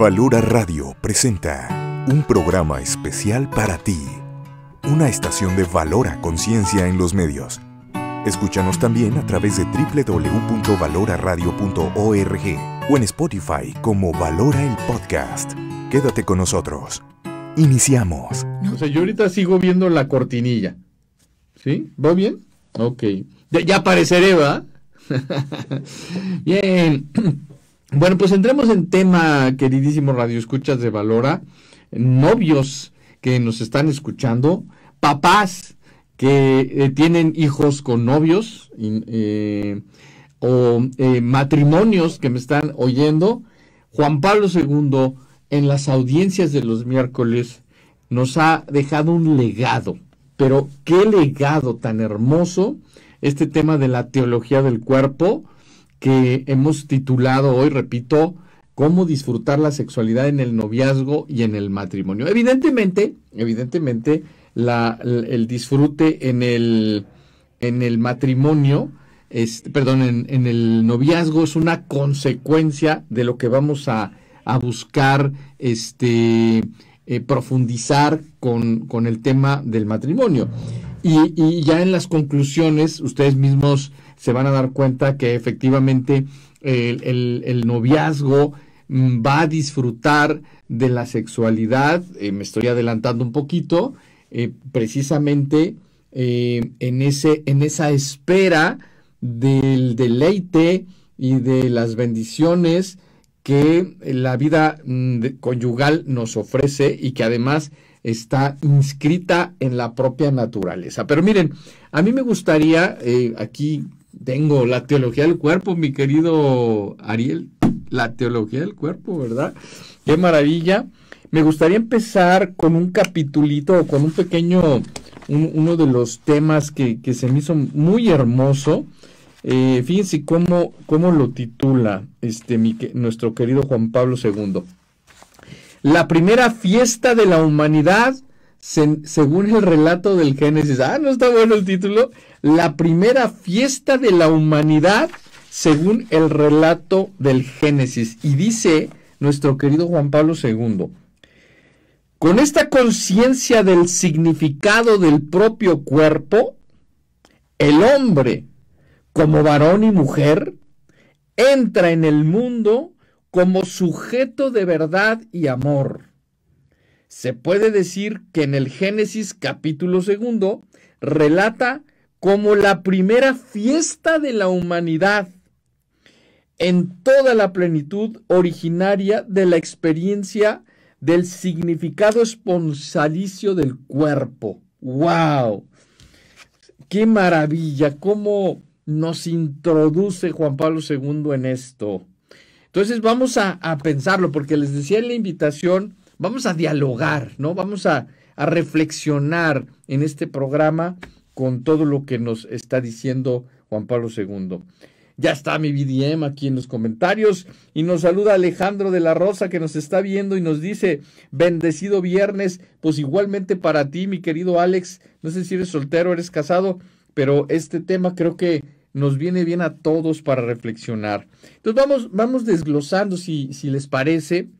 Valora Radio presenta un programa especial para ti, una estación de Valora Conciencia en los medios. Escúchanos también a través de www.valoraradio.org o en Spotify como Valora el Podcast. Quédate con nosotros. Iniciamos. O sea, yo ahorita sigo viendo la cortinilla. ¿Sí? ¿Va bien? Ok. Ya, ya apareceré, ¿va? bien. Bueno, pues entremos en tema, queridísimo Radio Escuchas de Valora. Novios que nos están escuchando, papás que eh, tienen hijos con novios eh, o eh, matrimonios que me están oyendo. Juan Pablo II en las audiencias de los miércoles nos ha dejado un legado, pero qué legado tan hermoso este tema de la teología del cuerpo que hemos titulado hoy, repito, cómo disfrutar la sexualidad en el noviazgo y en el matrimonio. Evidentemente, evidentemente, el disfrute en el, en el matrimonio, es, perdón, en, el noviazgo es una consecuencia de lo que vamos a, a buscar este, eh, profundizar con, con, el tema del matrimonio. Y ya en las conclusiones, ustedes mismos se van a dar cuenta que efectivamente el, el, noviazgo mm, va a disfrutar de la sexualidad, eh, me estoy adelantando un poquito, eh, precisamente eh, en, ese, en esa espera del deleite y de las bendiciones que la vida mm, conyugal nos ofrece y que además está inscrita en la propia naturaleza. Pero miren, a mí me gustaría aquí tengo la teología del cuerpo, mi querido Ariel, la teología del cuerpo, ¿verdad? Qué maravilla. Me gustaría empezar con un capitulito, con un pequeño, un, uno de los temas que, que, se me hizo muy hermoso. Eh, fíjense cómo, cómo lo titula este, nuestro querido Juan Pablo II. La primera fiesta de la humanidad, se, según el relato del Génesis. Ah, no está bueno el título la primera fiesta de la humanidad según el relato del Génesis. Y dice nuestro querido Juan Pablo II, con esta conciencia del significado del propio cuerpo, el hombre, como varón y mujer, entra en el mundo como sujeto de verdad y amor. Se puede decir que en el Génesis capítulo segundo relata como la primera fiesta de la humanidad en toda la plenitud originaria de la experiencia del significado esponsalicio del cuerpo. ¡Wow! ¡Qué maravilla! ¿Cómo nos introduce Juan Pablo II en esto? Entonces vamos a, pensarlo, porque les decía en la invitación, vamos a dialogar, ¿no? Vamos a reflexionar en este programa con todo lo que nos está diciendo Juan Pablo II. Ya está mi BDM aquí en los comentarios y nos saluda Alejandro de la Rosa que nos está viendo y nos dice, bendecido viernes, pues igualmente para ti, mi querido Alex, no sé si eres soltero, eres casado, pero este tema creo que nos viene bien a todos para reflexionar. Entonces vamos, vamos desglosando, si, si les parece,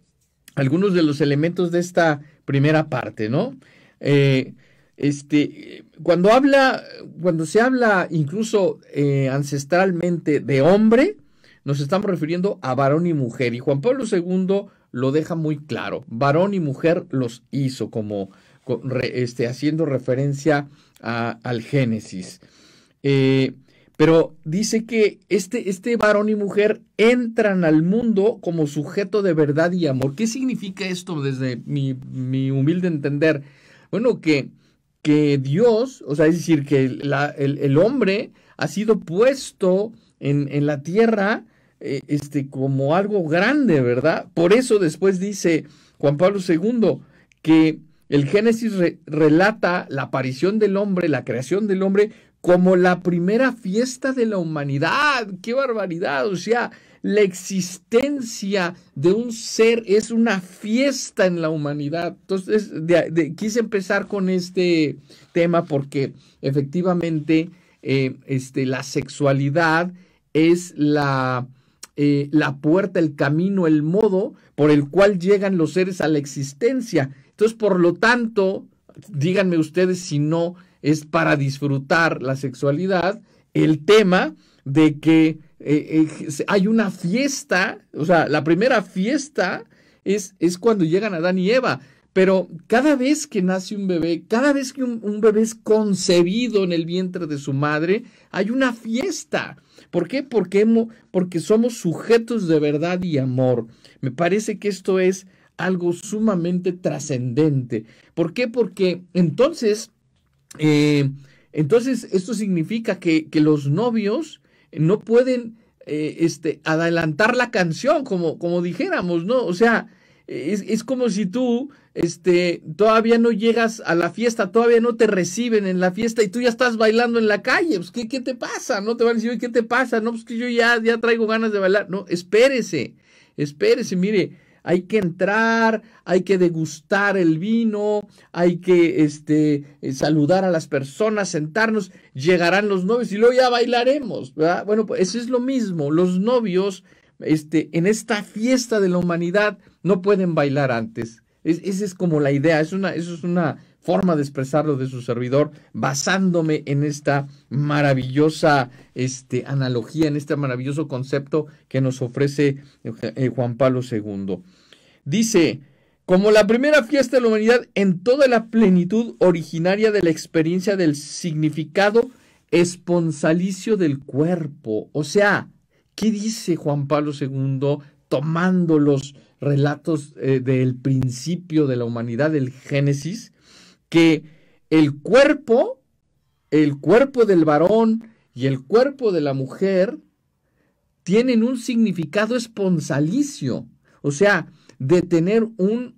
algunos de los elementos de esta primera parte, ¿no? Eh, este, cuando habla, cuando se habla incluso eh, ancestralmente de hombre, nos estamos refiriendo a varón y mujer. Y Juan Pablo II lo deja muy claro. Varón y mujer los hizo, como este, haciendo referencia al Génesis. Eh, pero dice que este, este varón y mujer entran al mundo como sujeto de verdad y amor. ¿Qué significa esto desde mi, mi humilde entender? Bueno, que que Dios, o sea, es decir, que el, el, hombre ha sido puesto en, en la tierra eh, este, como algo grande, ¿verdad? Por eso después dice Juan Pablo II que el Génesis re, relata la aparición del hombre, la creación del hombre, como la primera fiesta de la humanidad. ¡Qué barbaridad! O sea, la existencia de un ser es una fiesta en la humanidad. Entonces, quise empezar con este tema porque efectivamente eh, este, la sexualidad es la, eh, la puerta, el camino, el modo por el cual llegan los seres a la existencia. Entonces, por lo tanto, díganme ustedes si no es para disfrutar la sexualidad el tema de que eh, eh, hay una fiesta, o sea, la primera fiesta es, es cuando llegan Adán y Eva. Pero cada vez que nace un bebé, cada vez que un, bebé es concebido en el vientre de su madre, hay una fiesta. ¿Por qué? Porque, porque somos sujetos de verdad y amor. Me parece que esto es algo sumamente trascendente. ¿Por qué? Porque entonces, eh, entonces esto significa que, que, los novios no pueden eh, este, adelantar la canción, como, como dijéramos, ¿no? O sea, es, es, como si tú este, todavía no llegas a la fiesta, todavía no te reciben en la fiesta y tú ya estás bailando en la calle. Pues, ¿qué, qué te pasa? No te van a decir, ¿qué te pasa? No, pues que yo ya, ya traigo ganas de bailar. No, espérese, espérese, mire hay que entrar, hay que degustar el vino, hay que este, eh, saludar a las personas, sentarnos, llegarán los novios y luego ya bailaremos. Bueno, pues eso es lo mismo, los novios este, en esta fiesta de la humanidad no pueden bailar antes. esa es como la idea, es una, eso es una forma de expresarlo de su servidor, basándome en esta maravillosa este, analogía, en este maravilloso concepto que nos ofrece eh, Juan Pablo II. Dice, como la primera fiesta de la humanidad en toda la plenitud originaria de la experiencia del significado esponsalicio del cuerpo. O sea, ¿qué dice Juan Pablo II tomando los relatos eh, del principio de la humanidad, del Génesis? Que el cuerpo, el cuerpo del varón y el cuerpo de la mujer tienen un significado esponsalicio, o sea, de tener un,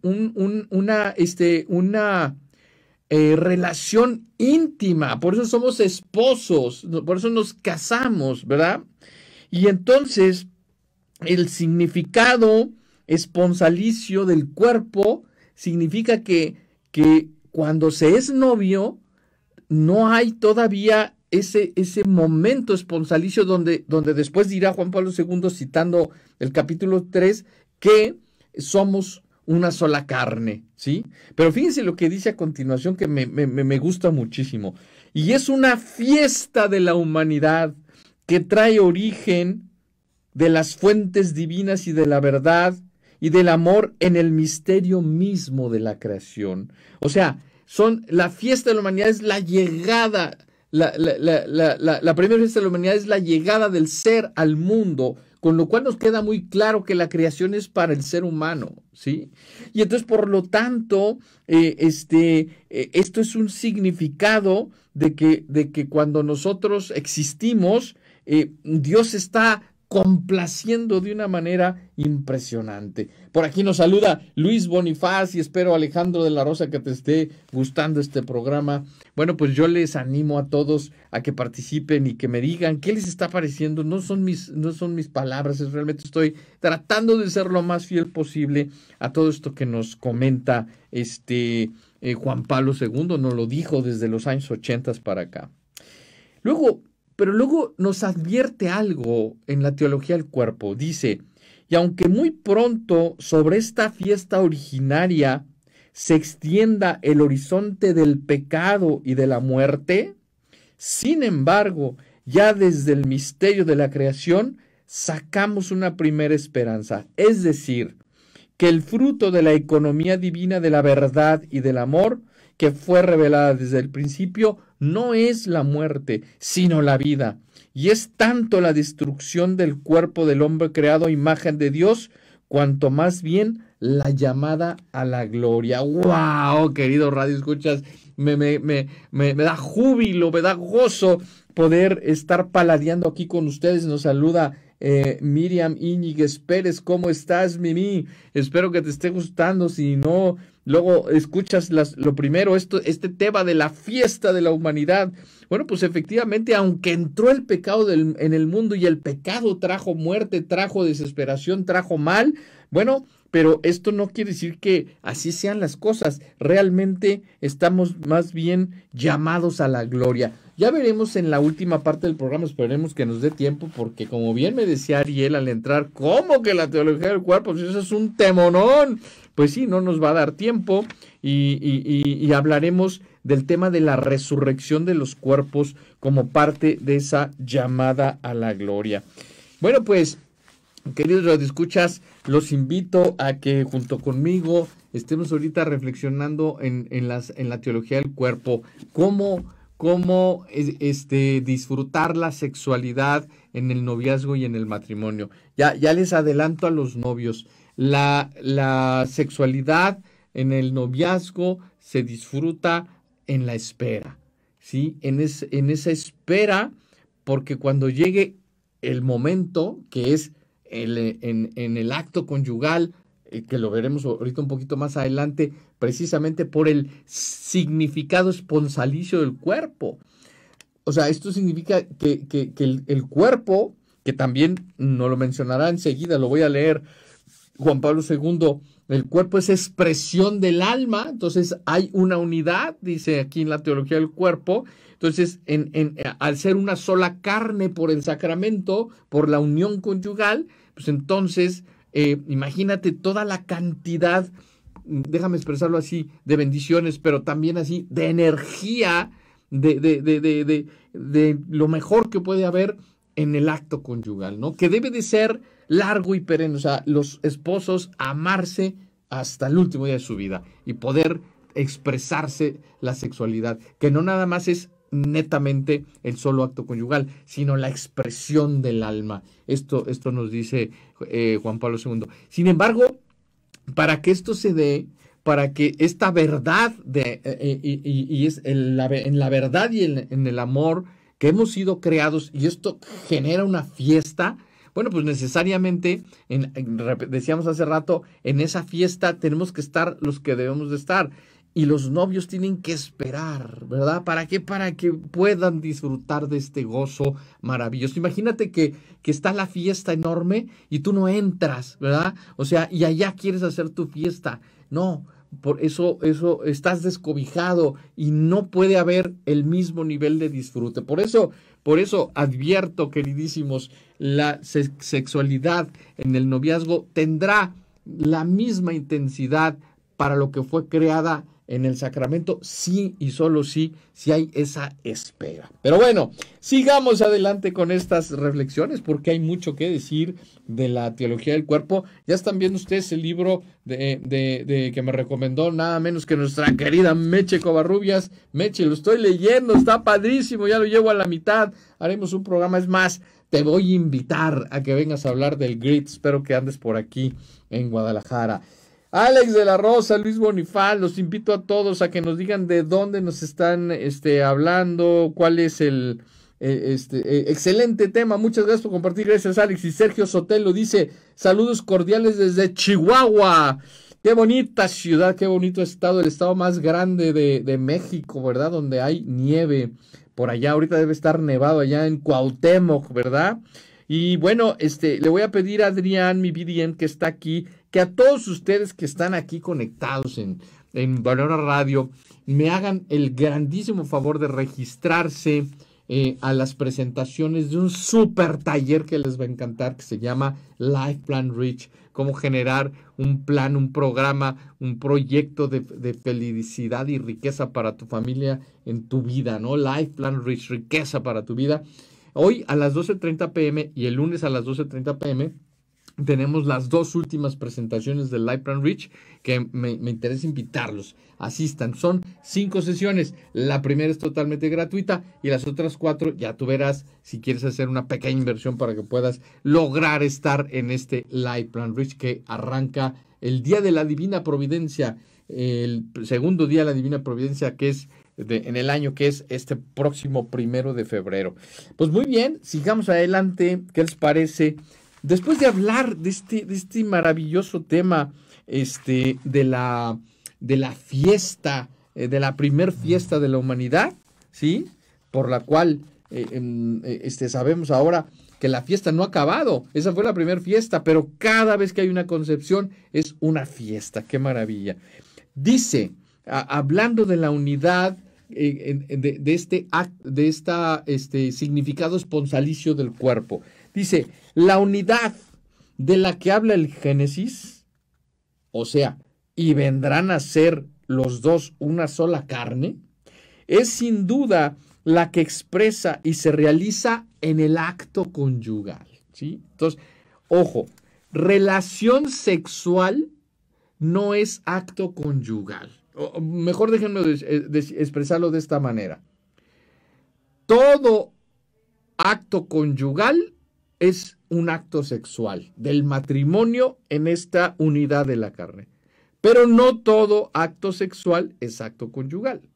una, este, una eh, relación íntima, por eso somos esposos, por eso nos casamos, ¿verdad? Y entonces, el significado esponsalicio del cuerpo significa que cuando se es novio, no hay todavía ese, ese momento esponsalicio donde, donde después dirá Juan Pablo II, citando el capítulo 3, que somos una sola carne, ¿sí? Pero fíjense lo que dice a continuación que me, me, me gusta muchísimo. Y es una fiesta de la humanidad que trae origen de las fuentes divinas y de la verdad y del amor en el misterio mismo de la creación. O sea, son la fiesta de la humanidad es la llegada, la, la, primera fiesta de la humanidad es la llegada del ser al mundo, con lo cual nos queda muy claro que la creación es para el ser humano, ¿sí? Y entonces, por lo tanto, eh, este, eh, esto es un significado de que, de que cuando nosotros existimos, eh, Dios está complaciendo de una manera impresionante. Por aquí nos saluda Luis Bonifaz y espero Alejandro de la Rosa que te esté gustando este programa. Bueno, pues yo les animo a todos a que participen y que me digan qué les está pareciendo. No son mis, no son mis palabras, es realmente estoy tratando de ser lo más fiel posible a todo esto que nos comenta este eh, Juan Pablo II, nos lo dijo desde los años 80 para acá. Luego, pero luego nos advierte algo en la teología del cuerpo. Dice, y aunque muy pronto sobre esta fiesta originaria se extienda el horizonte del pecado y de la muerte, sin embargo, ya desde el misterio de la creación sacamos una primera esperanza, es decir, que el fruto de la economía divina de la verdad y del amor que fue revelada desde el principio no es la muerte, sino la vida. Y es tanto la destrucción del cuerpo del hombre creado imagen de Dios, cuanto más bien la llamada a la gloria. ¡Wow! Querido Radio Escuchas, me, me, me, me, da júbilo, me da gozo poder estar paladeando aquí con ustedes. Nos saluda eh, Miriam Íñiguez Pérez. ¿Cómo estás, Mimi? Espero que te esté gustando. Si no, Luego escuchas lo primero, esto, este tema de la fiesta de la humanidad. Bueno, pues efectivamente, aunque entró el pecado en el mundo y el pecado trajo muerte, trajo desesperación, trajo mal, bueno, pero esto no quiere decir que así sean las cosas. Realmente estamos más bien llamados a la gloria. Ya veremos en la última parte del programa, esperemos que nos dé tiempo, porque como bien me decía Ariel al entrar, ¿cómo que la teología del cuerpo? Pues eso es un temonón. Pues sí, no nos va a dar tiempo y, hablaremos del tema de la resurrección de los cuerpos como parte de esa llamada a la gloria. Bueno, pues Queridos escuchas, los invito a que junto conmigo estemos ahorita reflexionando en, en, las, en la teología del cuerpo, cómo, cómo este, disfrutar la sexualidad en el noviazgo y en el matrimonio. Ya, ya les adelanto a los novios, la, la sexualidad en el noviazgo se disfruta en la espera, ¿sí? En, en esa espera, porque cuando llegue el momento que es en, el acto conyugal, eh, que lo veremos ahorita un poquito más adelante, precisamente por el significado esponsalicio del cuerpo. O sea, esto significa que, el, el, cuerpo, que también no lo mencionará enseguida, lo voy a leer Juan Pablo II, el cuerpo es expresión del alma, entonces hay una unidad, dice aquí en la teología del cuerpo, entonces en, en, al ser una sola carne por el sacramento, por la unión conyugal, pues entonces, eh, imagínate toda la cantidad, déjame expresarlo así, de bendiciones, pero también así, de energía, de, de, de, de, lo mejor que puede haber en el acto conyugal, ¿no? Que debe de ser largo y perenne, o sea, los esposos amarse hasta el último día de su vida y poder expresarse la sexualidad, que no nada más es netamente el solo acto conyugal, sino la expresión del alma. Esto, esto nos dice eh, Juan Pablo II. Sin embargo, para que esto se dé, para que esta verdad de, eh, eh, y, es en la, en la, verdad y en, el amor que hemos sido creados y esto genera una fiesta, bueno, pues necesariamente, decíamos hace rato, en esa fiesta tenemos que estar los que debemos de estar y los novios tienen que esperar, ¿verdad? ¿Para qué? Para que puedan disfrutar de este gozo maravilloso. Imagínate que, que está la fiesta enorme y tú no entras, ¿verdad? O sea, y allá quieres hacer tu fiesta. No, por eso, eso estás descobijado y no puede haber el mismo nivel de disfrute. Por eso, por eso advierto, queridísimos, la sexualidad en el noviazgo tendrá la misma intensidad para lo que fue creada en el sacramento, sí y solo sí, si hay esa espera. Pero bueno, sigamos adelante con estas reflexiones porque hay mucho que decir de la teología del cuerpo. Ya están viendo ustedes el libro de, de, que me recomendó nada menos que nuestra querida Meche Covarrubias. Meche, lo estoy leyendo, está padrísimo, ya lo llevo a la mitad. Haremos un programa, es más, te voy a invitar a que vengas a hablar del grit. Espero que andes por aquí en Guadalajara. Alex de la Rosa, Luis Bonifaz, los invito a todos a que nos digan de dónde nos están este, hablando, cuál es el eh, este, eh, excelente tema. Muchas gracias por compartir. Gracias, Alex. Y Sergio Sotelo dice: Saludos cordiales desde Chihuahua. Qué bonita ciudad, qué bonito estado, el estado más grande de, de México, ¿verdad? Donde hay nieve. Por allá, ahorita debe estar nevado allá en Cuauhtémoc, ¿verdad? Y bueno, este, le voy a pedir a Adrián, mi que está aquí, que a todos ustedes que están aquí conectados en, en Valora Radio, me hagan el grandísimo favor de registrarse eh, a las presentaciones de un super taller que les va a encantar, que se llama Life Plan Rich, cómo generar un plan, un programa, un proyecto de, de, felicidad y riqueza para tu familia en tu vida, ¿no? Life Plan Rich, riqueza para tu vida. Hoy a las 12.30 pm y el lunes a las 12.30 pm tenemos las dos últimas presentaciones del Life Plan Rich que me, interesa invitarlos. Asistan. Son cinco sesiones. La primera es totalmente gratuita y las otras cuatro ya tú verás si quieres hacer una pequeña inversión para que puedas lograr estar en este Life Plan Rich que arranca el día de la Divina Providencia, el segundo día de la Divina Providencia que es en el año que es este próximo primero de febrero. Pues muy bien, sigamos adelante. ¿Qué les parece? Después de hablar de este, de este maravilloso tema este, de, la, de la fiesta, eh, de la primer fiesta de la humanidad, ¿sí? Por la cual eh, em, eh, este, sabemos ahora que la fiesta no ha acabado. Esa fue la primera fiesta, pero cada vez que hay una concepción es una fiesta. Qué maravilla. Dice, hablando de la unidad eh, de, de, este, de esta, este significado esponsalicio del cuerpo. Dice, la unidad de la que habla el Génesis, o sea, y vendrán a ser los dos una sola carne, es sin duda la que expresa y se realiza en el acto conyugal. ¿sí? Entonces, ojo, relación sexual no es acto conyugal. O mejor déjenme eh, expresarlo de esta manera. Todo acto conyugal es un acto sexual del matrimonio en esta unidad de la carne. Pero no todo acto sexual es acto conyugal.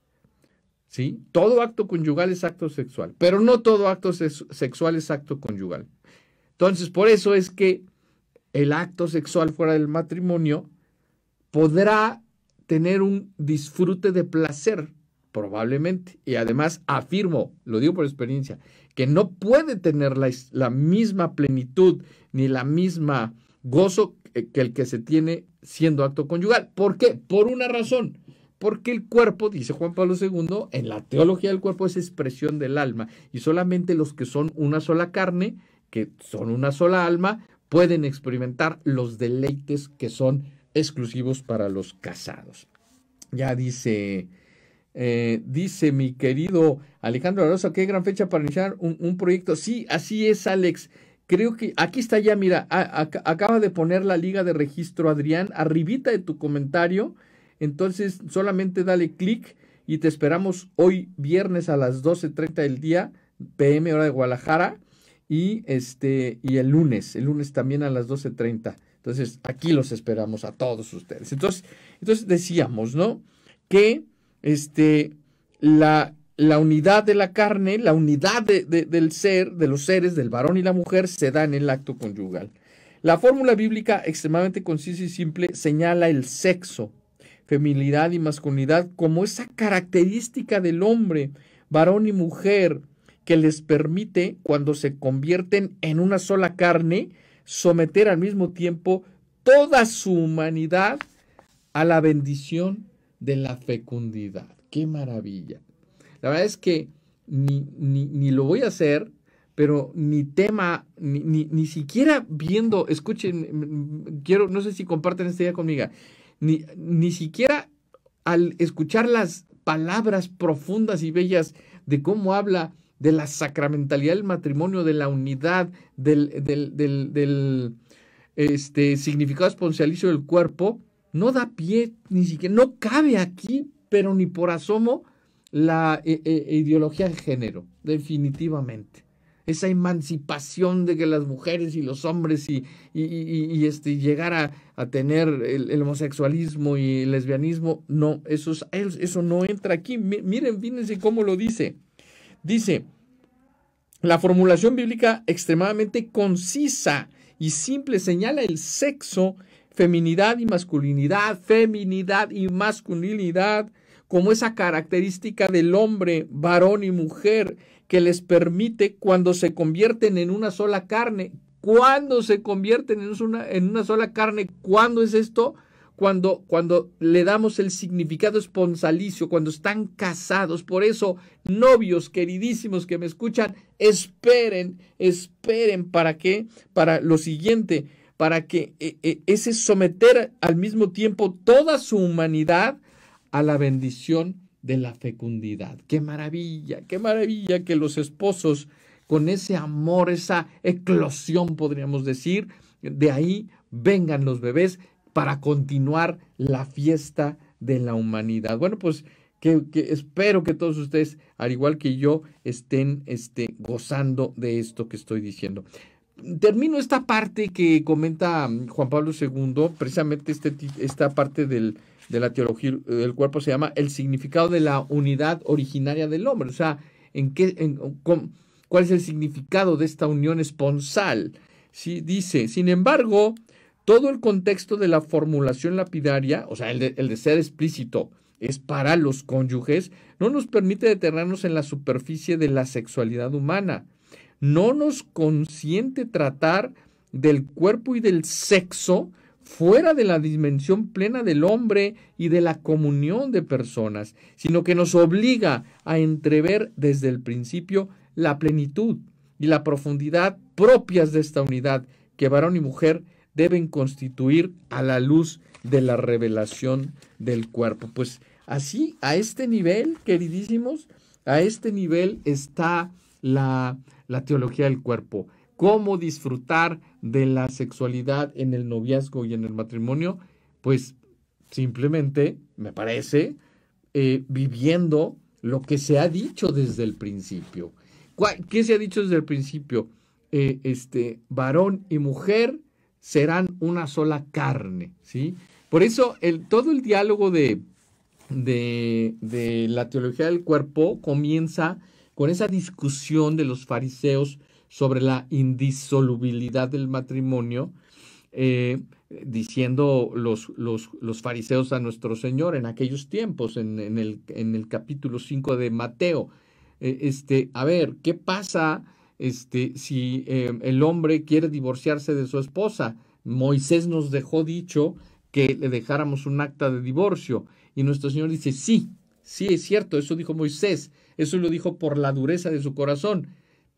¿Sí? Todo acto conyugal es acto sexual, pero no todo acto sexual es acto conyugal. Entonces, por eso es que el acto sexual fuera del matrimonio podrá tener un disfrute de placer, probablemente. Y además afirmo, lo digo por experiencia, que no puede tener la, misma plenitud ni la misma gozo que el que se tiene siendo acto conyugal. ¿Por qué? Por una razón. Porque el cuerpo, dice Juan Pablo II, en la teología del cuerpo es expresión del alma y solamente los que son una sola carne, que son una sola alma, pueden experimentar los deleites que son exclusivos para los casados. Ya dice, eh, dice mi querido Alejandro Rosa, qué gran fecha para iniciar un, un proyecto. Sí, así es, Alex. Creo que aquí está ya, mira, acaba de poner la liga de registro Adrián, arribita de tu comentario. Entonces, solamente dale clic y te esperamos hoy viernes a las 12.30 del día, PM hora de Guadalajara, y este, y el lunes, el lunes también a las 12.30. Entonces, aquí los esperamos a todos ustedes. Entonces, entonces decíamos, ¿no? Que este, la, la unidad de la carne, la unidad del ser, de los seres, del varón y la mujer, se da en el acto conyugal. La fórmula bíblica extremadamente concisa y simple señala el sexo, feminidad y masculinidad como esa característica del hombre, varón y mujer, que les permite, cuando se convierten en una sola carne, someter al mismo tiempo toda su humanidad a la bendición de la fecundidad. ¡Qué maravilla! La verdad es que ni, ni, lo voy a hacer, pero ni tema, ni, siquiera viendo, escuchen, quiero, no sé si comparten esta idea conmigo, ni, siquiera al escuchar las palabras profundas y bellas de cómo habla de la sacramentalidad del matrimonio, de la unidad, del, este, significado esponcialicio del cuerpo, no da pie, ni siquiera, no cabe aquí, pero ni por asomo, la eh, eh, ideología de género, definitivamente. Esa emancipación de que las mujeres y los hombres y, y, este, llegar a, tener el, homosexualismo y el lesbianismo, no, eso, eso no entra aquí. Miren, fíjense cómo lo dice. Dice, la formulación bíblica extremadamente concisa y simple señala el sexo, feminidad y masculinidad, feminidad y masculinidad, como esa característica del hombre, varón y mujer, que les permite cuando se convierten en una sola carne. Cuando se convierten en una, en una sola carne, ¿cuándo es esto? Cuando, cuando le damos el significado esponsalicio, cuando están casados. Por eso, novios queridísimos que me escuchan, esperen, esperen para qué, para lo siguiente, para que eh, eh, ese someter al mismo tiempo toda su humanidad a la bendición de la fecundidad. Qué maravilla, qué maravilla que los esposos con ese amor, esa eclosión, podríamos decir, de ahí vengan los bebés para continuar la fiesta de la humanidad. Bueno, pues que, espero que todos ustedes, al igual que yo, estén este, gozando de esto que estoy diciendo. Termino esta parte que comenta Juan Pablo II, precisamente este, esta parte del, de la teología del cuerpo se llama el significado de la unidad originaria del hombre. O sea, en qué, cuál es el significado de esta unión esponsal. ¿Sí? Dice, sin embargo, todo el contexto de la formulación lapidaria, o sea, el de, el de ser explícito, es para los cónyuges, no nos permite detenernos en la superficie de la sexualidad humana. No nos consiente tratar del cuerpo y del sexo fuera de la dimensión plena del hombre y de la comunión de personas, sino que nos obliga a entrever desde el principio la plenitud y la profundidad propias de esta unidad que varón y mujer deben constituir a la luz de la revelación del cuerpo. Pues así, a este nivel, queridísimos, a este nivel está la, la teología del cuerpo. Cómo disfrutar de la sexualidad en el noviazgo y en el matrimonio, pues simplemente, me parece, eh, viviendo lo que se ha dicho desde el principio. ¿Qué se ha dicho desde el principio? Eh, este, varón y mujer serán una sola carne, ¿sí? Por eso el, todo el diálogo de, de, de la teología del cuerpo comienza con esa discusión de los fariseos sobre la indisolubilidad del matrimonio, eh, diciendo los, los, los, fariseos a nuestro Señor en aquellos tiempos, en, en, el, en el, capítulo 5 de Mateo. Eh, este, a ver, ¿qué pasa este, si eh, el hombre quiere divorciarse de su esposa? Moisés nos dejó dicho que le dejáramos un acta de divorcio. Y nuestro Señor dice, sí, sí es cierto, eso dijo Moisés, eso lo dijo por la dureza de su corazón.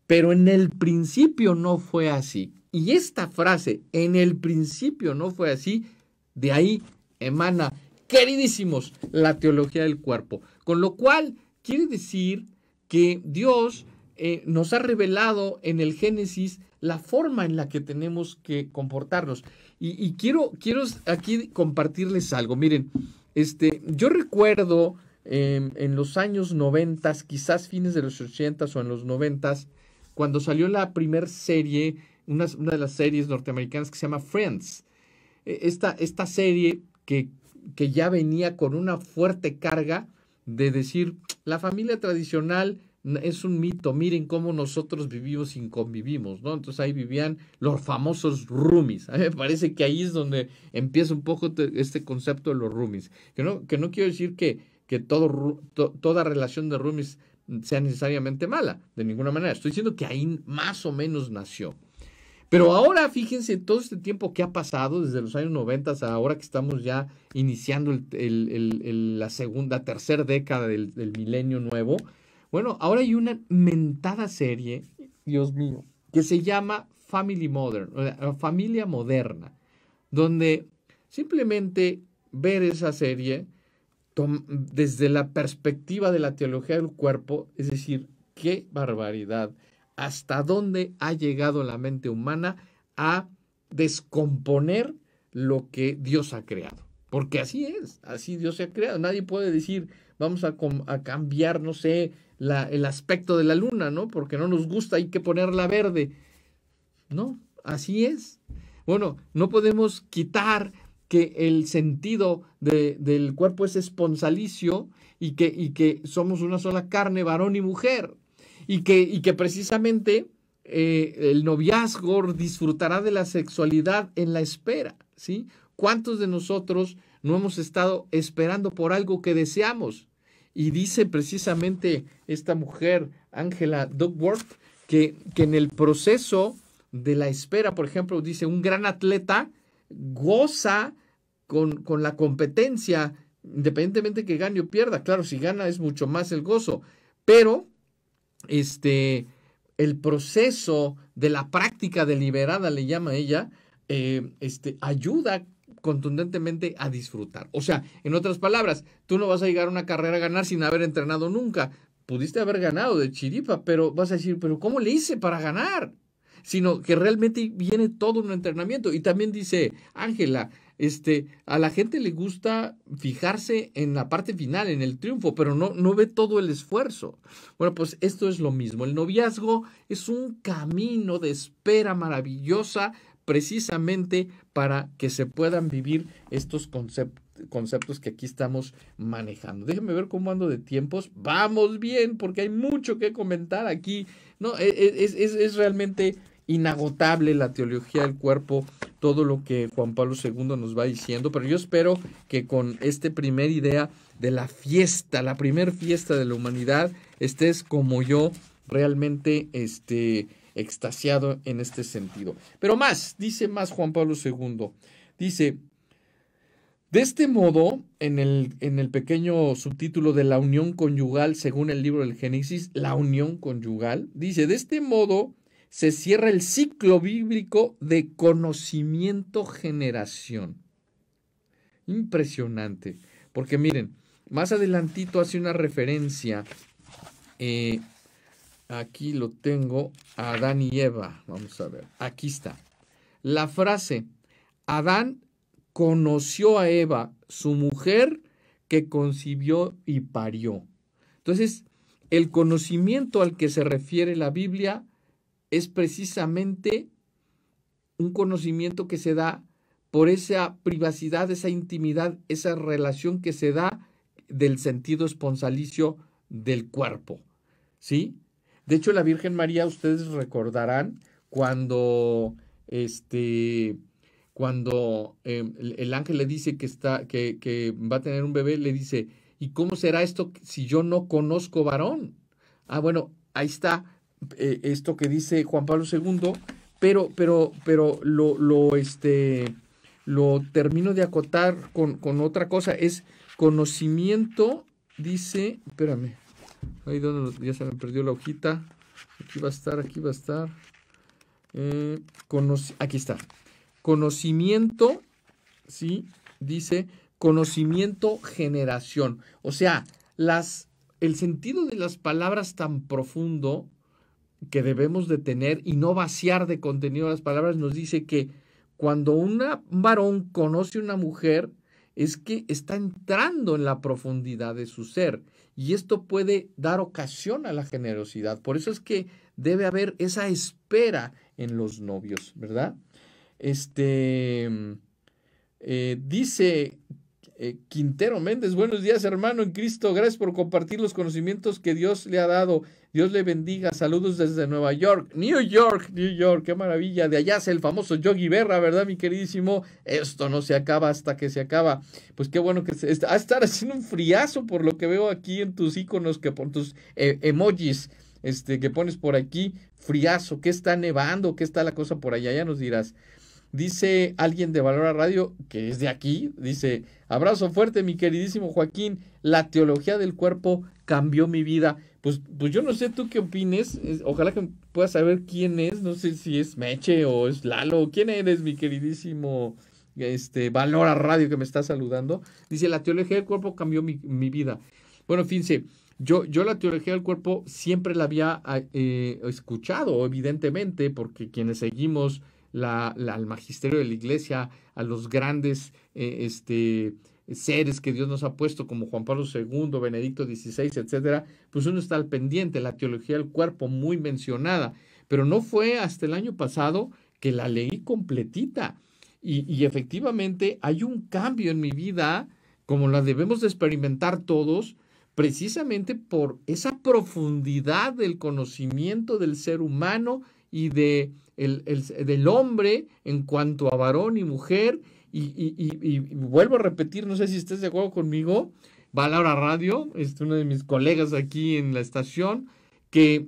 Pero en el principio no fue así. Y esta frase, en el principio no fue así, de ahí emana, queridísimos, la teología del cuerpo. Con lo cual, quiere decir que Dios eh, nos ha revelado en el Génesis la forma en la que tenemos que comportarnos. Y, quiero, quiero aquí compartirles algo. Miren, este, yo recuerdo em, en los años noventas, quizás fines de los ochentas o en los noventas, cuando salió la primera serie, una, de las series norteamericanas que se llama Friends. E, esta, esta serie que, que ya venía con una fuerte carga de decir, la familia tradicional es un mito, miren cómo nosotros vivimos y convivimos, ¿no? Entonces ahí vivían los famosos roomies. A me parece que ahí es donde empieza un poco este concepto de los roomies. Que no, que no quiero decir que, que toda relación de roomies sea necesariamente mala, de ninguna manera. Estoy diciendo que ahí más o menos nació. Pero ahora, fíjense, todo este tiempo que ha pasado, desde los años 90 a ahora que estamos ya iniciando la segunda, tercera década del, milenio nuevo, bueno, ahora hay una mentada serie, Dios mío, que se llama Family Modern, Familia Moderna, donde simplemente ver esa serie desde la perspectiva de la teología del cuerpo, es decir, qué barbaridad, hasta dónde ha llegado la mente humana a descomponer lo que Dios ha creado. Porque así es, así Dios se ha creado. Nadie puede decir, vamos a, cambiar, no sé, el aspecto de la luna, ¿no? Porque no nos gusta, hay que ponerla verde. No, así es. Bueno, no podemos quitar que el sentido del cuerpo es esponsalicio y que, y que, somos una sola carne, varón y mujer, y que, y que precisamente eh, el noviazgo disfrutará de la sexualidad en la espera, ¿sí? ¿Cuántos de nosotros no hemos estado esperando por algo que deseamos? Y dice precisamente esta mujer, Angela Duckworth, que, que en el proceso de la espera, por ejemplo, dice, un gran atleta goza con, con la competencia, independientemente que gane o pierda. Claro, si gana es mucho más el gozo, pero este, el proceso de la práctica deliberada, le llama ella, eh, este, ayuda contundentemente a disfrutar. O sea, en otras palabras, tú no vas a llegar a una carrera a ganar sin haber entrenado nunca. Pudiste haber ganado de chiripa, pero vas a decir, pero ¿cómo le hice para ganar? Sino que realmente viene todo un entrenamiento. Y también dice Ángela, este, a la gente le gusta fijarse en la parte final, en el triunfo, pero no, no ve todo el esfuerzo. Bueno, pues esto es lo mismo. El noviazgo es un camino de espera maravillosa precisamente para que se puedan vivir estos conceptos que aquí estamos manejando. Déjenme ver cómo ando de tiempos. Vamos bien, porque hay mucho que comentar aquí. No, e, e, es, es, es realmente inagotable la teología del cuerpo, todo lo que Juan Pablo II nos va diciendo, pero yo espero que con esta primera idea de la fiesta, la primera fiesta de la humanidad, estés como yo realmente este, extasiado en este sentido. Pero más, dice más Juan Pablo II, Dice, de este modo, en el, en el pequeño subtítulo de la unión conyugal, según el libro del Génesis, la unión conyugal, dice, de este modo se cierra el ciclo bíblico de conocimiento-generación. Impresionante, porque miren, más adelantito hace una referencia, eh, aquí lo tengo, a Adán y Eva, vamos a ver, aquí está. La frase, Adán conoció a Eva, su mujer, que concibió y parió. Entonces, el conocimiento al que se refiere la Biblia es precisamente un conocimiento que se da por esa privacidad, esa intimidad, esa relación que se da del sentido esponsalicio del cuerpo. ¿Sí? De hecho, la Virgen María, ustedes recordarán cuando este cuando em, el, ángel le dice que, está, que, que, va a tener un bebé, le dice, ¿y cómo será esto si yo no conozco varón? Ah, bueno, ahí está eh, esto que dice Juan Pablo II, pero, pero, pero lo, lo, este, lo termino de acotar con, con otra cosa, es conocimiento, dice, espérame, ahí donde ya se me perdió la hojita, aquí va a estar, aquí va a estar, eh, aquí está conocimiento, ¿sí? Dice conocimiento generación. O sea, las, el sentido de las palabras tan profundo que debemos de tener y no vaciar de contenido las palabras nos dice que cuando un varón conoce a una mujer es que está entrando en la profundidad de su ser y esto puede dar ocasión a la generosidad. Por eso es que debe haber esa espera en los novios, ¿verdad? Este eh, dice eh, Quintero Méndez, buenos días hermano en Cristo, gracias por compartir los conocimientos que Dios le ha dado. Dios le bendiga, saludos desde Nueva York, New York, New York, qué maravilla. De allá es el famoso Yogi Berra, ¿verdad, mi queridísimo? Esto no se acaba hasta que se acaba. Pues qué bueno que se, está, a haciendo un friazo por lo que veo aquí en tus iconos, que por tus eh, emojis este, que pones por aquí, friazo, ¿qué está nevando? ¿Qué está la cosa por allá? Ya nos dirás. Dice alguien de Valora Radio, que es de aquí, dice, abrazo fuerte mi queridísimo Joaquín, la teología del cuerpo cambió mi vida. Pues, pues yo no sé tú qué opines, ojalá que puedas saber quién es, no sé si es Meche o es Lalo, quién eres mi queridísimo este, Valora Radio que me está saludando. Dice, la teología del cuerpo cambió mi, vida. Bueno, fíjense, yo, yo la teología del cuerpo siempre la había eh, escuchado, evidentemente, porque quienes seguimos al magisterio de la iglesia, a los grandes eh, este, seres que Dios nos ha puesto, como Juan Pablo II, Benedicto XVI, etcétera, pues uno está al pendiente, la teología del cuerpo muy mencionada, pero no fue hasta el año pasado que la leí completita. Y, y efectivamente hay un cambio en mi vida, como la debemos de experimentar todos, precisamente por esa profundidad del conocimiento del ser humano y de el, del hombre en cuanto a varón y mujer. Y, vuelvo a repetir, no sé si estés de acuerdo conmigo, va a Laura Radio, es uno de mis colegas aquí en la estación, que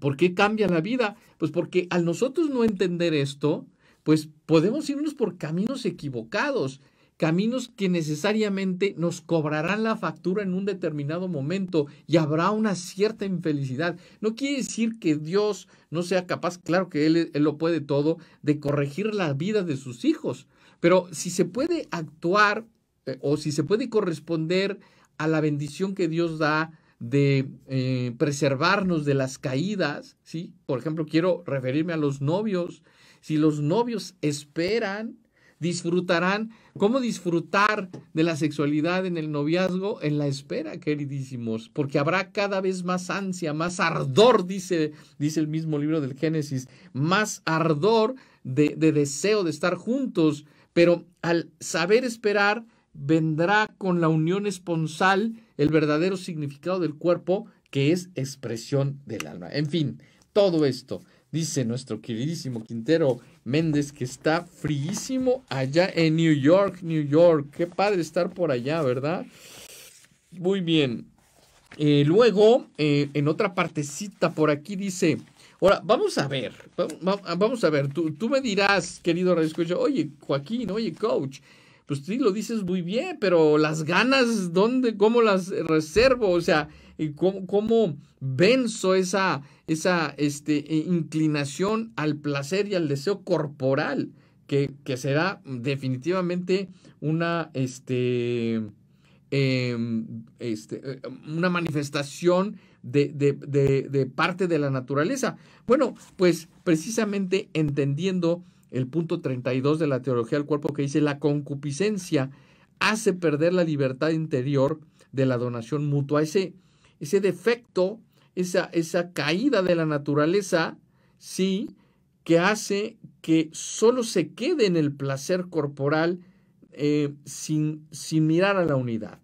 ¿por qué cambia la vida? Pues porque al nosotros no entender esto, pues podemos irnos por caminos equivocados caminos que necesariamente nos cobrarán la factura en un determinado momento y habrá una cierta infelicidad. No quiere decir que Dios no sea capaz, claro que Él, lo puede todo, de corregir la vida de sus hijos, pero si se puede actuar eh, o si se puede corresponder a la bendición que Dios da de eh, preservarnos de las caídas, ¿sí? Por ejemplo, quiero referirme a los novios. Si los novios esperan, disfrutarán. ¿Cómo disfrutar de la sexualidad en el noviazgo? En la espera, queridísimos, porque habrá cada vez más ansia, más ardor, dice, dice el mismo libro del Génesis, más ardor de, de deseo de estar juntos, pero al saber esperar, vendrá con la unión esponsal el verdadero significado del cuerpo, que es expresión del alma. En fin, todo esto dice nuestro queridísimo Quintero Méndez, que está fríísimo allá en New York, New York. Qué padre estar por allá, ¿verdad? Muy bien. Eh, luego, eh, en otra partecita por aquí dice, Ahora, vamos a ver, vamos a ver, tú, tú me dirás, querido Radio oye, Joaquín, oye, coach, pues sí lo dices muy bien, pero las ganas, ¿dónde, cómo las reservo? O sea, ¿cómo, cómo venzo esa, esa este, inclinación al placer y al deseo corporal? Que, que será definitivamente una, este, em, este, eh, una manifestación de, de, de, de, parte de la naturaleza. Bueno, pues precisamente entendiendo el punto 32 de la teología del cuerpo que dice la concupiscencia hace perder la libertad interior de la donación mutua. Ese, ese defecto, esa, esa caída de la naturaleza, sí, que hace que solo se quede en el placer corporal eh, sin, sin mirar a la unidad.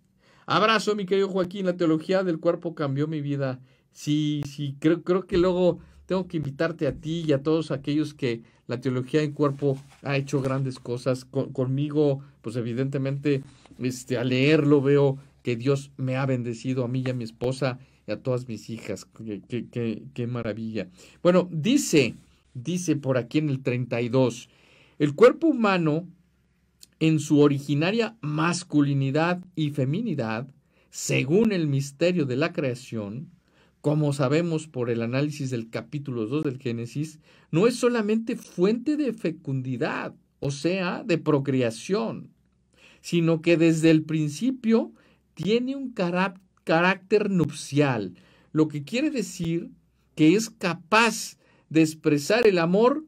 Abrazo, mi querido Joaquín, la teología del cuerpo cambió mi vida. Sí, sí, creo, creo que luego tengo que invitarte a ti y a todos aquellos que la teología del cuerpo ha hecho grandes cosas. conmigo, pues evidentemente, este, al leerlo veo que Dios me ha bendecido a mí y a mi esposa y a todas mis hijas. Qué, qué, qué maravilla. Bueno, dice, dice por aquí en el 32, el cuerpo humano en su originaria masculinidad y feminidad, según el misterio de la creación, como sabemos por el análisis del capítulo 2 del Génesis, no es solamente fuente de fecundidad, o sea, de procreación, sino que desde el principio tiene un carácter nupcial, lo que quiere decir que es capaz de expresar el amor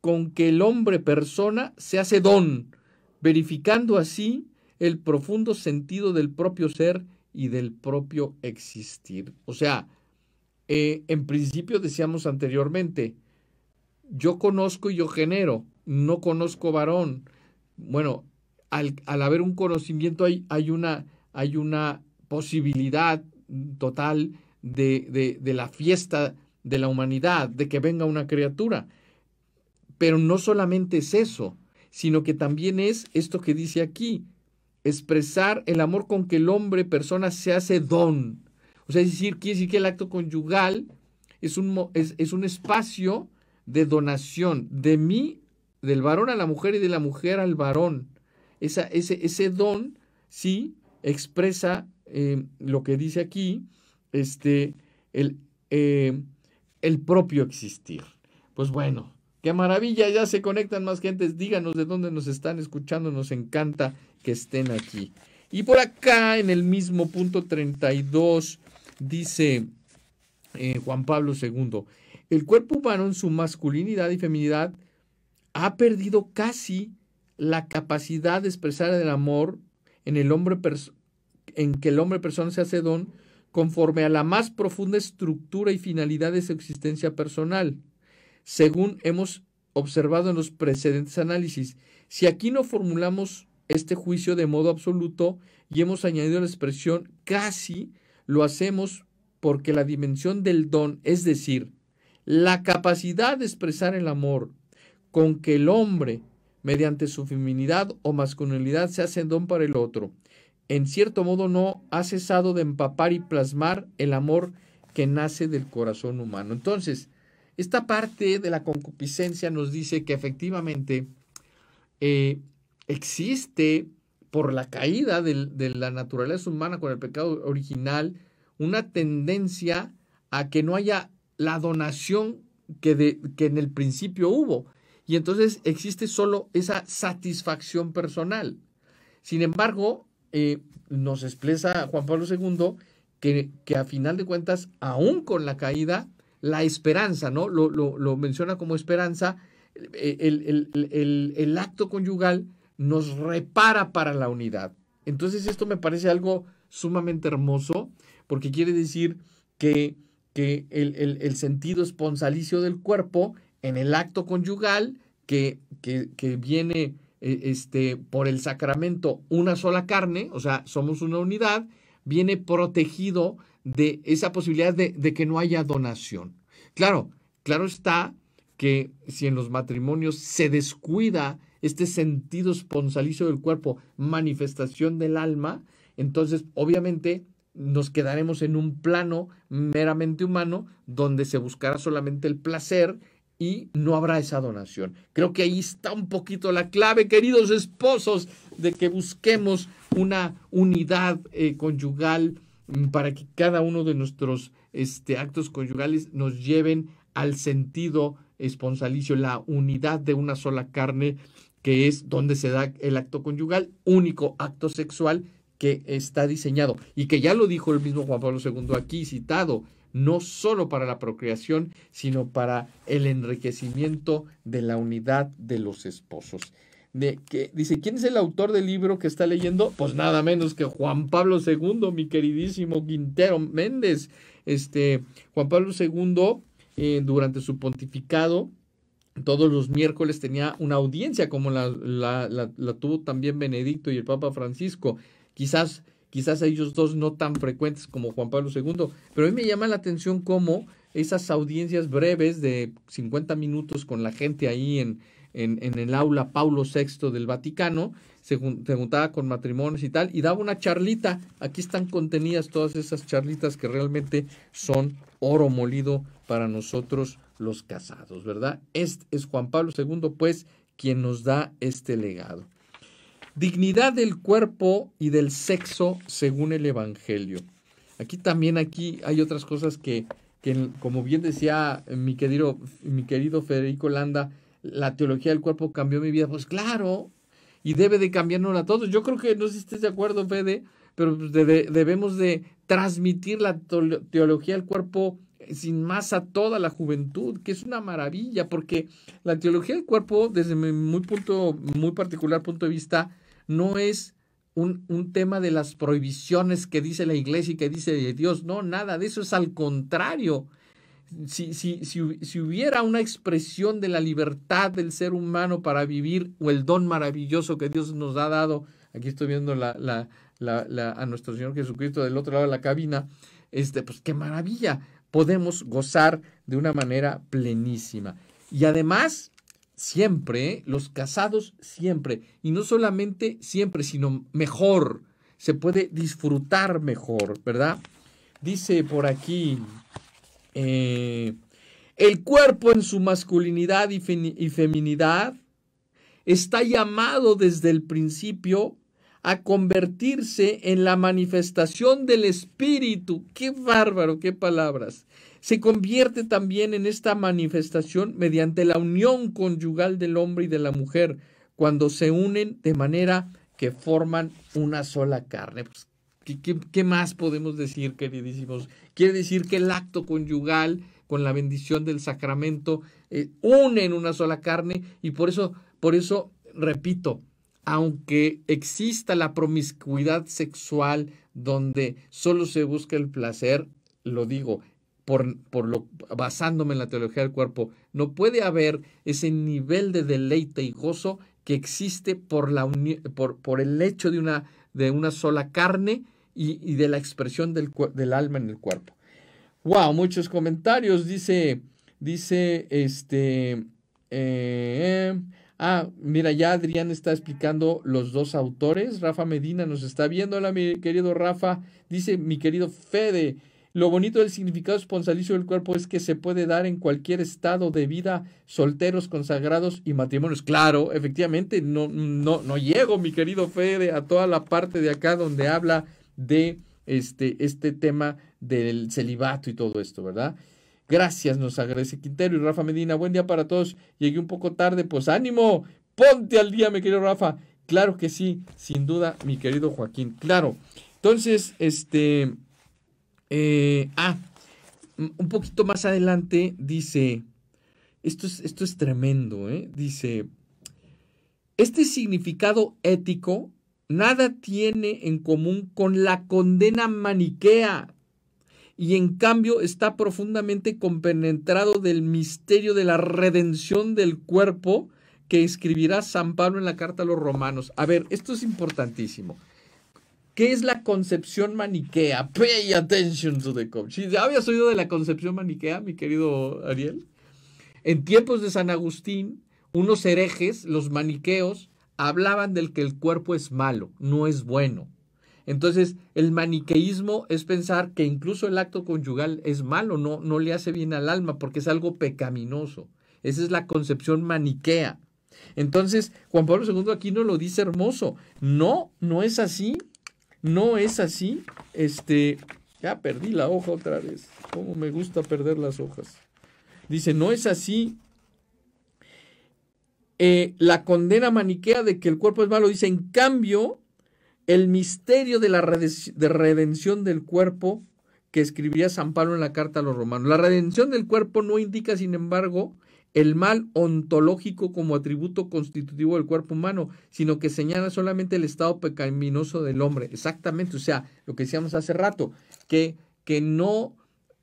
con que el hombre persona se hace don, verificando así el profundo sentido del propio ser y del propio existir. O sea, eh, en principio decíamos anteriormente, yo conozco y yo genero, no conozco varón. Bueno, al, haber un conocimiento hay, hay, una, hay una posibilidad total de, de, la fiesta de la humanidad, de que venga una criatura. Pero no solamente es eso, sino que también es esto que dice aquí, expresar el amor con que el hombre, persona, se hace don. O sea, es decir, quiere decir que el acto conyugal es un, es, un espacio de donación de mí, del varón a la mujer y de la mujer al varón. Ese don, sí, expresa eh, lo que dice aquí, este, el, eh, el propio existir. Pues bueno, Qué maravilla, ya se conectan más gentes. Díganos de dónde nos están escuchando, nos encanta que estén aquí. Y por acá, en el mismo punto 32, dice eh, Juan Pablo II, el cuerpo humano en su masculinidad y feminidad ha perdido casi la capacidad de expresar el amor en el hombre en que el hombre persona se hace don conforme a la más profunda estructura y finalidad de su existencia personal según hemos observado en los precedentes análisis. Si aquí no formulamos este juicio de modo absoluto y hemos añadido la expresión casi, lo hacemos porque la dimensión del don, es decir, la capacidad de expresar el amor con que el hombre, mediante su feminidad o masculinidad, se hace don para el otro, en cierto modo no ha cesado de empapar y plasmar el amor que nace del corazón humano. Entonces, esta parte de la concupiscencia nos dice que efectivamente eh, existe por la caída de, la naturaleza humana con el pecado original una tendencia a que no haya la donación que, de, que en el principio hubo. Y entonces existe solo esa satisfacción personal. Sin embargo, eh, nos expresa Juan Pablo II que, que a final de cuentas, aún con la caída, la esperanza, ¿no? Lo, lo, menciona como esperanza. Eh, el, el, acto conyugal nos repara para la unidad. Entonces esto me parece algo sumamente hermoso porque quiere decir que, que el, sentido esponsalicio del cuerpo en el acto conyugal que, que, viene eh, este, por el sacramento una sola carne, o sea, somos una unidad, viene protegido de esa posibilidad de, de que no haya donación. Claro, claro está que si en los matrimonios se descuida este sentido esponsalicio del cuerpo, manifestación del alma, entonces obviamente nos quedaremos en un plano meramente humano donde se buscará solamente el placer y no habrá esa donación. Creo que ahí está un poquito la clave, queridos esposos, de que busquemos una unidad eh, conyugal mm, para que cada uno de nuestros este, actos conyugales nos lleven al sentido esponsalicio, la unidad de una sola carne, que es donde se da el acto conyugal, único acto sexual que está diseñado y que ya lo dijo el mismo Juan Pablo II aquí citado, no solo para la procreación, sino para el enriquecimiento de la unidad de los esposos. De, que, dice, ¿quién es el autor del libro que está leyendo? Pues nada menos que Juan Pablo II, mi queridísimo Quintero Méndez. Este, Juan Pablo II, eh, durante su pontificado, todos los miércoles tenía una audiencia como la, la, la tuvo también Benedicto y el Papa Francisco Quizás, quizás ellos dos no tan frecuentes como Juan Pablo II, pero a mí me llama la atención cómo esas audiencias breves de 50 minutos con la gente ahí en, en, el aula Paulo VI del Vaticano, se, juntaba con matrimonios y tal, y daba una charlita. Aquí están contenidas todas esas charlitas que realmente son oro molido para nosotros los casados, ¿verdad? Este es Juan Pablo II, pues, quien nos da este legado. Dignidad del cuerpo y del sexo según el Evangelio. Aquí también aquí hay otras cosas que, que como bien decía mi querido, mi querido Federico Landa, la teología del cuerpo cambió mi vida. Pues claro, y debe de cambiarnos a todos. Yo creo que no sé si estés de acuerdo, Fede, pero pues debemos de transmitir la teología del cuerpo sin más a toda la juventud, que es una maravilla, porque la teología del cuerpo, desde mi muy, punto, muy particular punto de vista, no es un, un, tema de las prohibiciones que dice la iglesia y que dice Dios. No, nada de eso es al contrario. Si, si, si, si, hubiera una expresión de la libertad del ser humano para vivir o el don maravilloso que Dios nos ha dado, aquí estoy viendo la, la, la, a nuestro Señor Jesucristo del otro lado de la cabina, este, pues qué maravilla, podemos gozar de una manera plenísima. Y además, siempre, los casados siempre, y no solamente siempre, sino mejor, se puede disfrutar mejor, ¿verdad? Dice por aquí, eh, el cuerpo en su masculinidad y, y feminidad está llamado desde el principio a convertirse en la manifestación del Espíritu. ¡Qué bárbaro! ¡Qué palabras! Se convierte también en esta manifestación mediante la unión conyugal del hombre y de la mujer, cuando se unen de manera que forman una sola carne. Pues, ¿qué, más podemos decir, queridísimos? Quiere decir que el acto conyugal, con la bendición del sacramento, eh, unen una sola carne y por eso, por eso, repito, aunque exista la promiscuidad sexual donde solo se busca el placer, lo digo, por, por lo, basándome en la teología del cuerpo, no puede haber ese nivel de deleite y gozo que existe por, la por, por el hecho de una, de una sola carne y, y de la expresión del, del, alma en el cuerpo. Wow, muchos comentarios. Dice, dice, este, eh, ah, mira, ya Adrián está explicando los dos autores. Rafa Medina nos está viendo. Hola, mi querido Rafa. Dice mi querido Fede. Lo bonito del significado esponsalicio del cuerpo es que se puede dar en cualquier estado de vida, solteros, consagrados y matrimonios. Claro, efectivamente, no, no, no llego, mi querido Fede, a toda la parte de acá donde habla de este, este tema del celibato y todo esto, ¿verdad? Gracias, nos agradece Quintero y Rafa Medina. Buen día para todos. Llegué un poco tarde, pues ánimo, ponte al día, mi querido Rafa. Claro que sí, sin duda, mi querido Joaquín. Claro. Entonces, este, eh, ah, un poquito más adelante dice, esto es, esto es tremendo, ¿eh? dice, este significado ético nada tiene en común con la condena maniquea y en cambio está profundamente compenetrado del misterio de la redención del cuerpo que escribirá San Pablo en la carta a los romanos. A ver, esto es importantísimo. ¿Qué es la concepción maniquea? Pay attention to the concept. ¿Ya habías oído de la concepción maniquea, mi querido Ariel? En tiempos de San Agustín, unos herejes, los maniqueos, hablaban del que el cuerpo es malo, no es bueno. Entonces, el maniqueísmo es pensar que incluso el acto conyugal es malo, no, no le hace bien al alma porque es algo pecaminoso. Esa es la concepción maniquea. Entonces, Juan Pablo II aquí no lo dice hermoso. No, no es así. No es así. Este, ya perdí la hoja otra vez. Cómo me gusta perder las hojas. Dice, no es así. Eh, la condena maniquea de que el cuerpo es malo. Dice, en cambio, el misterio de la redención del cuerpo que escribiría San Pablo en la carta a los romanos. La redención del cuerpo no indica, sin embargo, el mal ontológico como atributo constitutivo del cuerpo humano, sino que señala solamente el estado pecaminoso del hombre. Exactamente, o sea, lo que decíamos hace rato, que, que no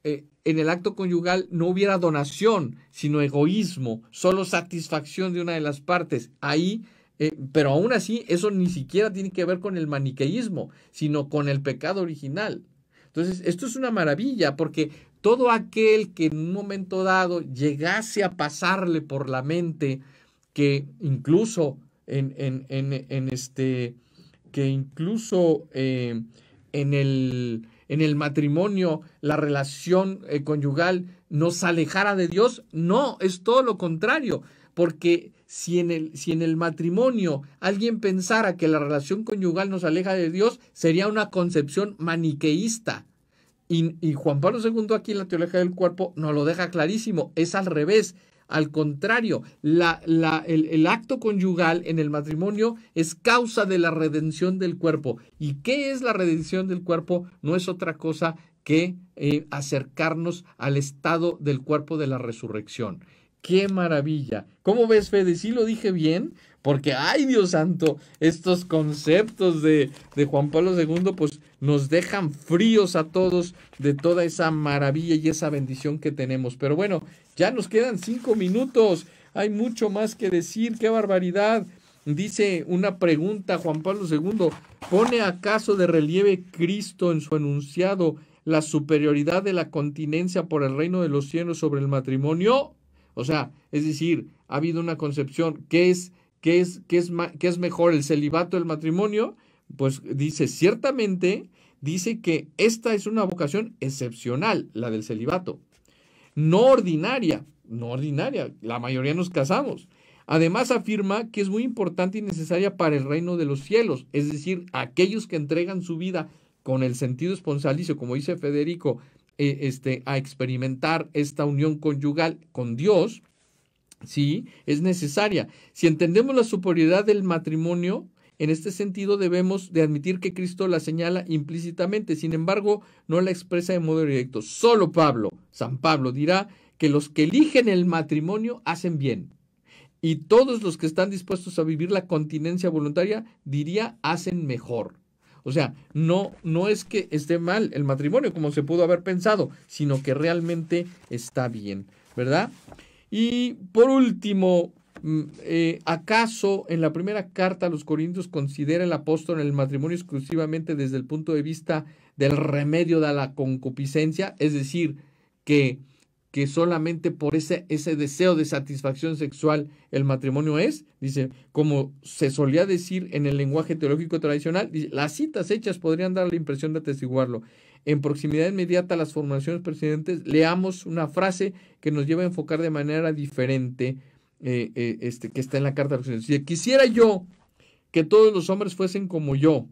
eh, en el acto conyugal no hubiera donación, sino egoísmo, solo satisfacción de una de las partes. Ahí, eh, pero aún así, eso ni siquiera tiene que ver con el maniqueísmo, sino con el pecado original. Entonces, esto es una maravilla porque todo aquel que en un momento dado llegase a pasarle por la mente que incluso en, en, este que incluso eh, en, el, en el matrimonio la relación eh, conyugal nos alejara de Dios, no, es todo lo contrario, porque si en, el, si en el matrimonio alguien pensara que la relación conyugal nos aleja de Dios, sería una concepción maniqueísta. Y, Juan Pablo II aquí en la teología del cuerpo nos lo deja clarísimo, es al revés. Al contrario, el, acto conyugal en el matrimonio es causa de la redención del cuerpo. ¿Y qué es la redención del cuerpo? No es otra cosa que eh, acercarnos al estado del cuerpo de la resurrección. ¡Qué maravilla! ¿Cómo ves, Fede? ¿Sí lo dije bien? Porque, ay Dios santo, estos conceptos de, de Juan Pablo II, pues nos dejan fríos a todos de toda esa maravilla y esa bendición que tenemos. Pero bueno, ya nos quedan cinco minutos. Hay mucho más que decir. ¡Qué barbaridad! Dice una pregunta Juan Pablo II. ¿Pone acaso de relieve Cristo en su enunciado la superioridad de la continencia por el reino de los cielos sobre el matrimonio? O sea, es decir, ha habido una concepción. ¿Qué es, qué es, qué es, qué es mejor, el celibato del matrimonio? pues dice, ciertamente, dice que esta es una vocación excepcional, la del celibato, no ordinaria, no ordinaria, la mayoría nos casamos. Además afirma que es muy importante y necesaria para el reino de los cielos, es decir, aquellos que entregan su vida con el sentido esponsalicio, como dice Federico, eh, este, a experimentar esta unión conyugal con Dios, sí, es necesaria. Si entendemos la superioridad del matrimonio, en este sentido debemos de admitir que Cristo la señala implícitamente, sin embargo no la expresa de modo directo. Solo Pablo, San Pablo, dirá que los que eligen el matrimonio hacen bien. Y todos los que están dispuestos a vivir la continencia voluntaria, diría, hacen mejor. O sea, no, no es que esté mal el matrimonio como se pudo haber pensado, sino que realmente está bien, ¿verdad? Y por último, Mm, eh, ¿Acaso en la primera carta a los Corintios considera el apóstol el matrimonio exclusivamente desde el punto de vista del remedio de la concupiscencia? Es decir, que, que solamente por ese, ese deseo de satisfacción sexual el matrimonio es, dice, como se solía decir en el lenguaje teológico tradicional, las citas hechas podrían dar la impresión de atestiguarlo. En proximidad inmediata a las formaciones precedentes, leamos una frase que nos lleva a enfocar de manera diferente eh, eh, este, que está en la carta de los Si quisiera yo que todos los hombres fuesen como yo,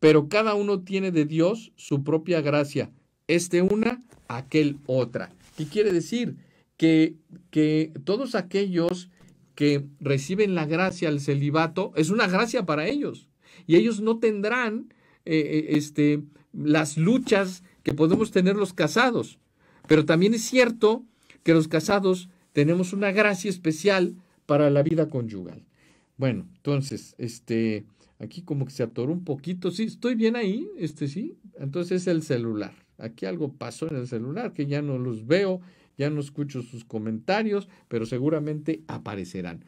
pero cada uno tiene de Dios su propia gracia, este una, aquel otra. ¿Qué quiere decir? Que, que todos aquellos que reciben la gracia al celibato es una gracia para ellos y ellos no tendrán eh, este, las luchas que podemos tener los casados. Pero también es cierto que los casados tenemos una gracia especial para la vida conyugal. Bueno, entonces, este, aquí como que se atoró un poquito, sí, estoy bien ahí, este sí, entonces es el celular. Aquí algo pasó en el celular que ya no los veo, ya no escucho sus comentarios, pero seguramente aparecerán.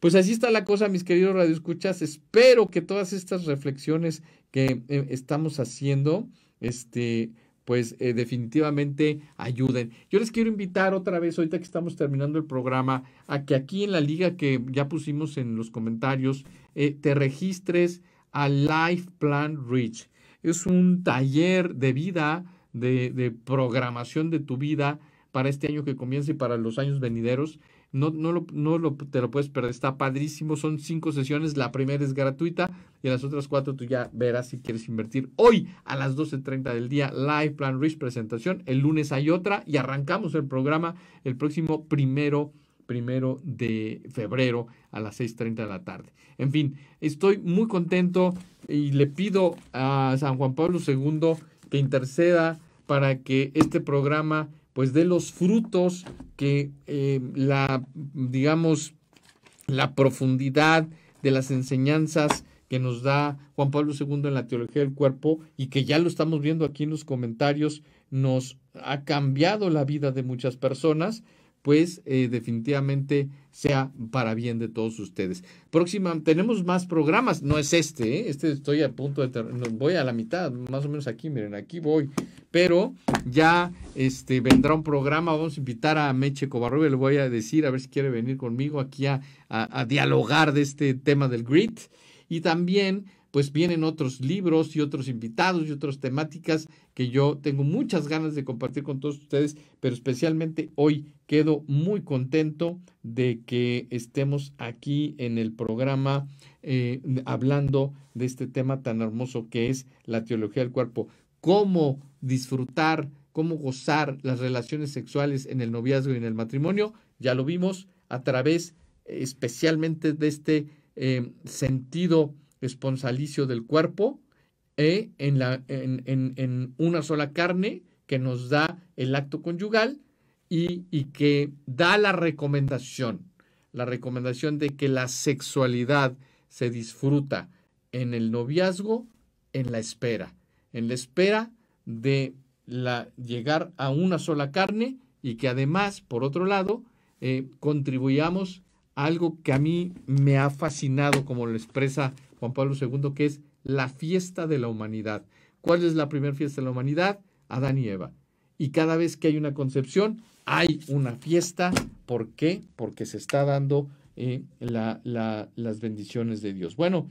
Pues así está la cosa, mis queridos radioescuchas. Espero que todas estas reflexiones que eh, estamos haciendo, este, pues eh, definitivamente ayuden. Yo les quiero invitar otra vez, ahorita que estamos terminando el programa, a que aquí en la liga que ya pusimos en los comentarios, eh, te registres a Life Plan Reach. es un taller de vida, de, de programación de tu vida para este año que comienza y para los años venideros. No, no, lo, no lo, te lo puedes perder, está padrísimo. Son cinco sesiones, la primera es gratuita y las otras cuatro tú ya verás si quieres invertir. Hoy a las 12.30 del día, Live Plan Rich presentación. El lunes hay otra y arrancamos el programa el próximo primero primero de febrero a las 6.30 de la tarde. En fin, estoy muy contento y le pido a San Juan Pablo II que interceda para que este programa pues dé los frutos que eh, la, digamos, la profundidad de las enseñanzas que nos da Juan Pablo II en la teología del cuerpo y que ya lo estamos viendo aquí en los comentarios, nos ha cambiado la vida de muchas personas pues eh, definitivamente sea para bien de todos ustedes. Próxima, tenemos más programas, no es este, ¿eh? este estoy a punto de, voy a la mitad, más o menos aquí, miren, aquí voy, pero ya este, vendrá un programa, vamos a invitar a Meche Covarrubia, le voy a decir a ver si quiere venir conmigo aquí a, a, dialogar de este tema del grit. Y también pues vienen otros libros y otros invitados y otras temáticas que yo tengo muchas ganas de compartir con todos ustedes, pero especialmente hoy quedo muy contento de que estemos aquí en el programa eh, hablando de este tema tan hermoso que es la teología del cuerpo, cómo disfrutar, cómo gozar las relaciones sexuales en el noviazgo y en el matrimonio, ya lo vimos a través especialmente de este eh, sentido esponsalicio del cuerpo eh, en, la, en, en, en, una sola carne que nos da el acto conyugal y, y que da la recomendación, la recomendación de que la sexualidad se disfruta en el noviazgo, en la espera, en la espera de la, llegar a una sola carne y que además, por otro lado, eh, contribuyamos a algo que a mí me ha fascinado, como lo expresa Juan Pablo II, que es la fiesta de la humanidad. ¿Cuál es la primera fiesta de la humanidad? Adán y Eva. Y cada vez que hay una concepción, hay una fiesta. ¿Por qué? Porque se está dando eh, la, la, las bendiciones de Dios. Bueno,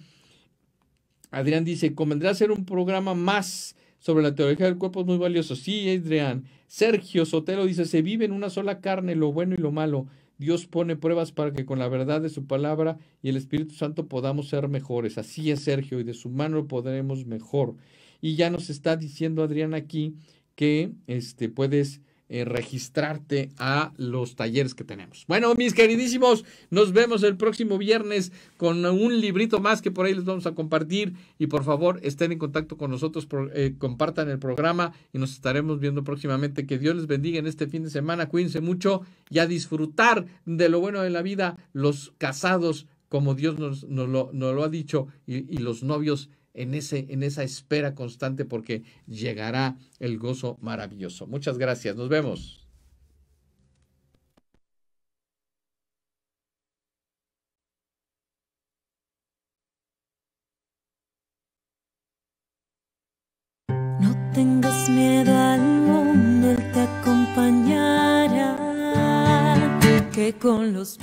Adrián dice, convendrá hacer un programa más sobre la teología del cuerpo, es muy valioso. Sí, Adrián. Sergio Sotelo dice, se vive en una sola carne, lo bueno y lo malo. Dios pone pruebas para que con la verdad de su palabra y el Espíritu Santo podamos ser mejores. Así es, Sergio, y de su mano podremos mejor. Y ya nos está diciendo Adrián aquí que este, puedes eh, registrarte a los talleres que tenemos. Bueno, mis queridísimos, nos vemos el próximo viernes con un librito más que por ahí les vamos a compartir y por favor estén en contacto con nosotros, eh, compartan el programa y nos estaremos viendo próximamente. Que Dios les bendiga en este fin de semana, cuídense mucho y a disfrutar de lo bueno de la vida, los casados como Dios nos, lo, ha dicho y los novios en, ese, en esa espera constante porque llegará el gozo maravilloso. Muchas gracias, nos vemos. No tengas miedo al mundo, él te acompañará, que con los